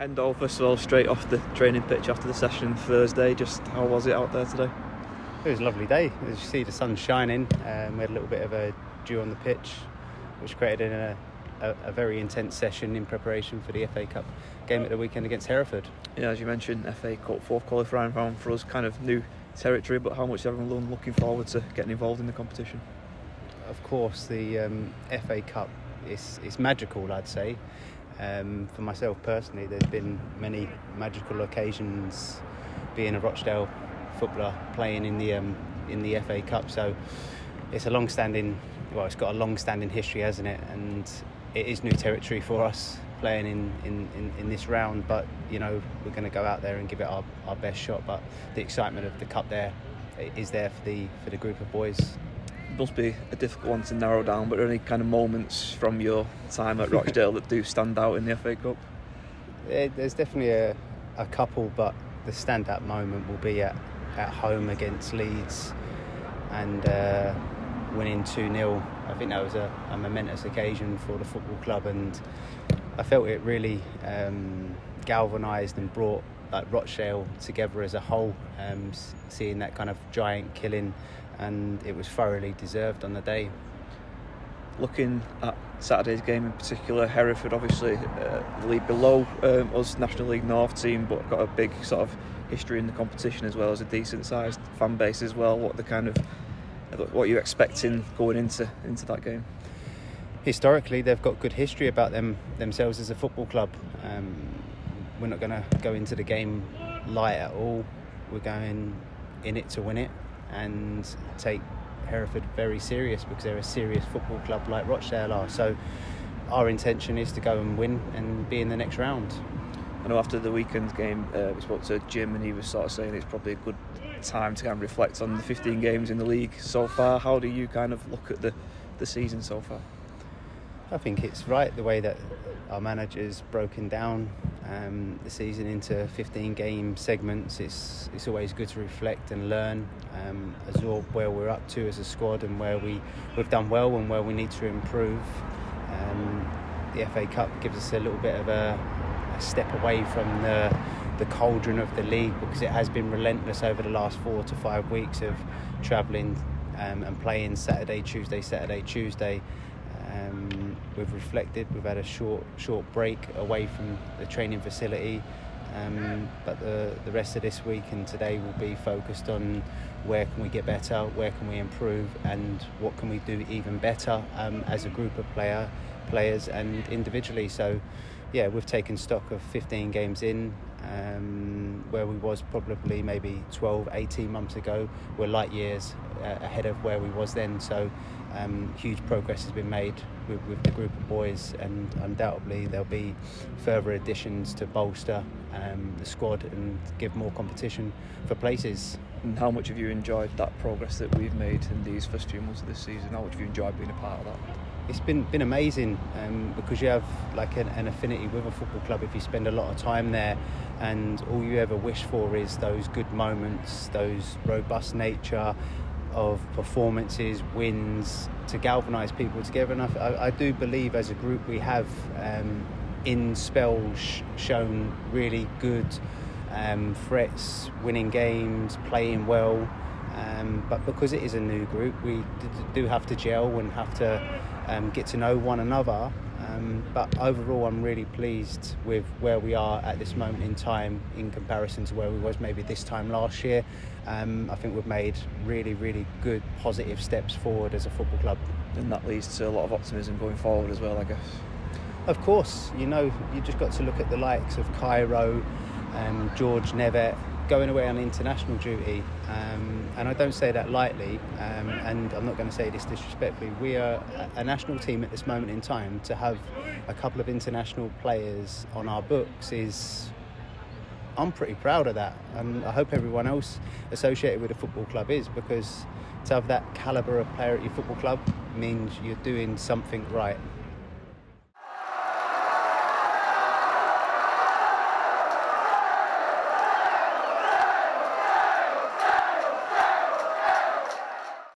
Hendo, first of all, straight off the training pitch after the session Thursday. Just how was it out there today? It was a lovely day. As you see, the sun's shining. Um, we had a little bit of a dew on the pitch, which created a, a, a, very intense session in preparation for the FA Cup game at the weekend against Hereford. Yeah, as you mentioned, FA Cup fourth qualifying round for us, kind of new territory. But how much is everyone looking forward to getting involved in the competition? Of course, the um, FA Cup is, is magical, I'd say. Um, for myself personally, there's been many magical occasions being a Rochdale footballer playing in the um, in the FA Cup. So it's a long-standing, well, it's got a long-standing history, hasn't it? And it is new territory for us playing in, in, in, in this round. But you know, we're going to go out there and give it our, our best shot. But the excitement of the cup there is there for the for the group of boys must be a difficult one to narrow down, but are any kind of moments from your time at Rochdale that do stand out in the FA Cup? There's definitely a, a couple, but the standout moment will be at, at home against Leeds and uh, winning 2 0. I think that was a, a, momentous occasion for the football club, and I felt it really um, galvanised and brought like Rochdale together as a whole, um, seeing that kind of giant killing and it was thoroughly deserved on the day. Looking at Saturday's game in particular, Hereford obviously uh, the league below um, us, National League North team, but got a big sort of history in the competition as well as a decent sized fan base as well. What the kind of what are you expecting going into into that game? Historically, they've got good history about them themselves as a football club. Um, we're not going to go into the game light at all. We're going in it to win it and take Hereford very serious because they're a serious football club like Rochdale are. So our intention is to go and win and be in the next round. I know after the weekend game, uh, we spoke to Jim and he was sort of saying it's probably a good time to kind of reflect on the 15 games in the league so far. How do you kind of look at the, the season so far? I think it's right the way that our manager's broken down um, the season into 15 game segments. It's it's always good to reflect and learn, um, absorb where we're up to as a squad and where we we've done well and where we need to improve. Um, the FA Cup gives us a little bit of a, a step away from the the cauldron of the league because it has been relentless over the last four to five weeks of travelling um, and playing Saturday, Tuesday, Saturday, Tuesday. Um, we've reflected. We've had a short short break away from the training facility, um, but the the rest of this week and today will be focused on where can we get better, where can we improve, and what can we do even better um, as a group of player players and individually. So, yeah, we've taken stock of 15 games in. Um, where we was probably maybe 12 18 months ago we're light years uh, ahead of where we was then so um, huge progress has been made with, with, the group of boys, and undoubtedly there'll be further additions to bolster um, the squad and give more competition for places. And how much have you enjoyed that progress that we've made in these first few months of this season? How much have you enjoyed being a part of that? It's been been amazing um, because you have like an, an affinity with a football club if you spend a lot of time there, and all you ever wish for is those good moments, those robust nature, of performances, wins, to galvanise people together. And I, I, do believe as a group we have um, in spells shown really good um, threats, winning games, playing well. Um, but because it is a new group, we do have to gel and have to um, get to know one another. Um, but overall, I'm really pleased with where we are at this moment in time in comparison to where we was maybe this time last year. Um, I think we've made really, really good positive steps forward as a football club. And that leads to a lot of optimism going forward as well, I guess. Of course, you know, you just got to look at the likes of Kairo, um, George Knevitt, going away on international duty, um, and I don't say that lightly, um, and I'm not going to say this disrespectfully. We are a national team at this moment in time. To have a couple of international players on our books is, I'm pretty proud of that, and I hope everyone else associated with a football club is because to have that calibre of player at your football club means you're doing something right.